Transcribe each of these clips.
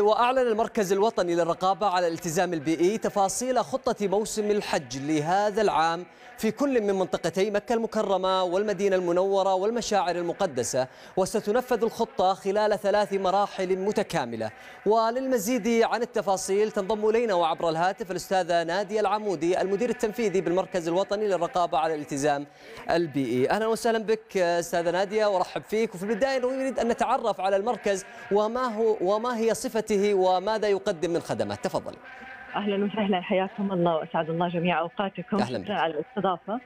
وأعلن المركز الوطني للرقابة على الالتزام البيئي تفاصيل خطة موسم الحج لهذا العام في كل من منطقتي مكة المكرمة والمدينة المنورة والمشاعر المقدسة. وستنفذ الخطة خلال ثلاث مراحل متكاملة. وللمزيد عن التفاصيل تنضم إلينا وعبر الهاتف الأستاذة نادية العمودي المدير التنفيذي بالمركز الوطني للرقابة على الالتزام البيئي. أهلا وسهلا بك أستاذة نادية وأرحب فيك. وفي البداية نريد أن نتعرف على المركز وما هو وما هي صفته وماذا يقدم من خدمات؟ تفضل. أهلا وسهلا حياكم الله وأسعد الله جميع أوقاتكم. شكرا على الاستضافة.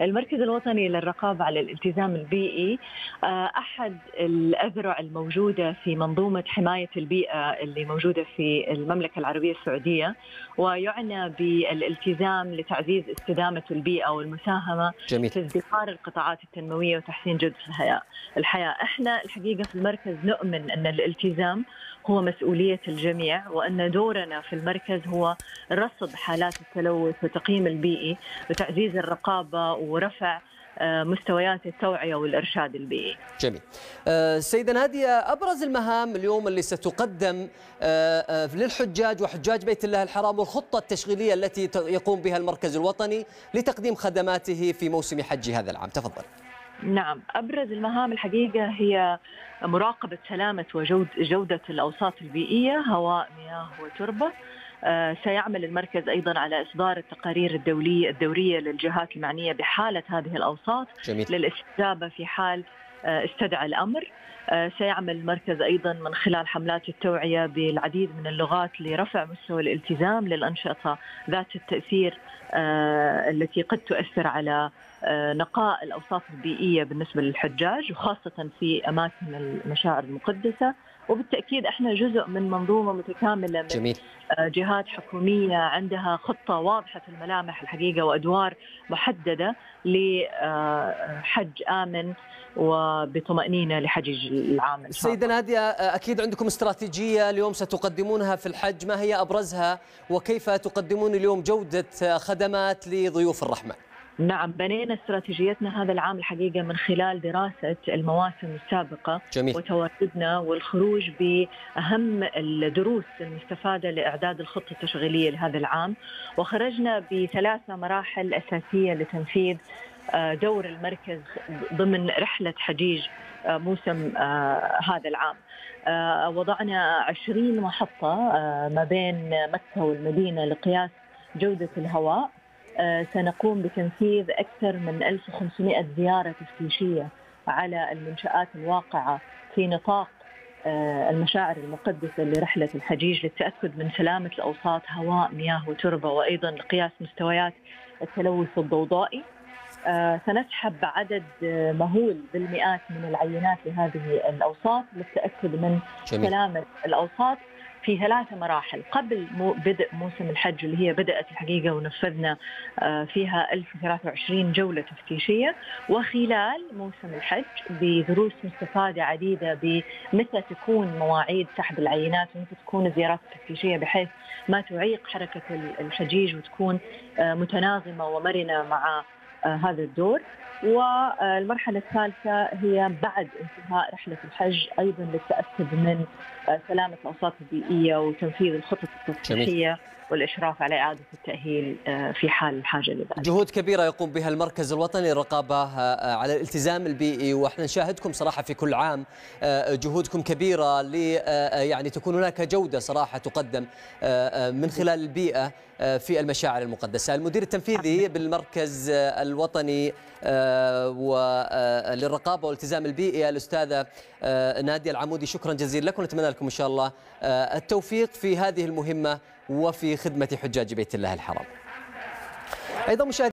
المركز الوطني للرقابة على الالتزام البيئي آه، أحد الأذرع الموجودة في منظومة حماية البيئة اللي موجودة في المملكة العربية السعودية ويعنى بالالتزام لتعزيز استدامة البيئة والمساهمة جميل. في ازدهار القطاعات التنموية وتحسين جودة الحياة الحياة. إحنا الحقيقة في المركز نؤمن أن الالتزام هو مسؤولية الجميع وأن دورنا في المركز هو رصد حالات التلوث وتقييم البيئي وتعزيز الرقابة ورفع آه، مستويات التوعية والإرشاد البيئي. جميل. آه، سيدة نادية أبرز المهام اليوم اللي ستقدم آه، للحجاج وحجاج بيت الله الحرام والخطة التشغيلية التي يقوم بها المركز الوطني لتقديم خدماته في موسم حج هذا العام. تفضل. نعم. أبرز المهام الحقيقة هي مراقبة سلامة وجودة الأوساط البيئية هواء مياه وتربة. سيعمل المركز أيضا على إصدار التقارير الدولية الدورية للجهات المعنية بحالة هذه الأوساط جميل. للاستجابة في حال آه، استدعى الأمر. آه، سيعمل المركز أيضا من خلال حملات التوعية بالعديد من اللغات لرفع مستوى الالتزام للأنشطة ذات التأثير آه، التي قد تؤثر على آه، نقاء الأوساط البيئية بالنسبة للحجاج وخاصة في أماكن المشاعر المقدسة. وبالتأكيد إحنا جزء من منظومة متكاملة من جميل. آه، جهات حكومية عندها خطة واضحة الملامح الحقيقة وأدوار محددة لحج آمن وبطمأنينة لحجيج العام إن شاء الله. سيدة نادية أكيد عندكم استراتيجية اليوم ستقدمونها في الحج. ما هي أبرزها وكيف تقدمون اليوم جودة خدمات لضيوف الرحمن نعم بنينا استراتيجيتنا هذا العام الحقيقة من خلال دراسة المواسم السابقة جميل. وتواجدنا والخروج بأهم الدروس المستفادة لإعداد الخطة التشغيلية لهذا العام. وخرجنا بثلاثة مراحل أساسية لتنفيذ دور المركز ضمن رحلة حجيج آه، موسم آه، هذا العام. آه، وضعنا 20 محطة آه، ما بين مكة والمدينة لقياس جودة الهواء. آه، سنقوم بتنفيذ أكثر من 1500 زيارة تفتيشية على المنشآت الواقعة في نطاق آه، المشاعر المقدسة لرحلة الحجيج للتأكد من سلامة الأوساط هواء مياه وتربة وأيضا لقياس مستويات التلوث الضوضائي. آه، سنسحب عدد آه، مهول بالمئات من العينات لهذه الأوساط للتأكد من جميل. سلامة الأوساط في ثلاث مراحل. قبل بدء موسم الحج اللي هي بدأت الحقيقة ونفذنا آه، فيها 1023 جولة تفتيشية وخلال موسم الحج بدروس مستفادة عديدة بمتى تكون مواعيد سحب العينات ومتى تكون الزيارات التفتيشية بحيث ما تعيق حركة الحجيج وتكون آه، متناغمة ومرنة مع آه، هذا الدور. والمرحلة الثالثة هي بعد انتهاء رحلة الحج أيضا للتأكد من سلامة الأوساط البيئية وتنفيذ الخطط التصحيحية والإشراف على إعادة التأهيل آه، في حال الحاجة لذلك جهود كبيرة يقوم بها المركز الوطني للرقابة آه، على الالتزام البيئي وإحنا نشاهدكم صراحة في كل عام آه، جهودكم كبيرة ل آه، يعني تكون هناك جودة صراحة تقدم من خلال البيئة في المشاعر المقدسة. المدير التنفيذي بالمركز الوطني آه، و- آه، والالتزام البيئي الأستاذة آه، نادية العمودي. شكرا جزيلا لكم. ونتمنى لكم إن شاء الله آه، التوفيق في هذه المهمة وفي خدمة حجاج بيت الله الحرام. أيضا مشاهدي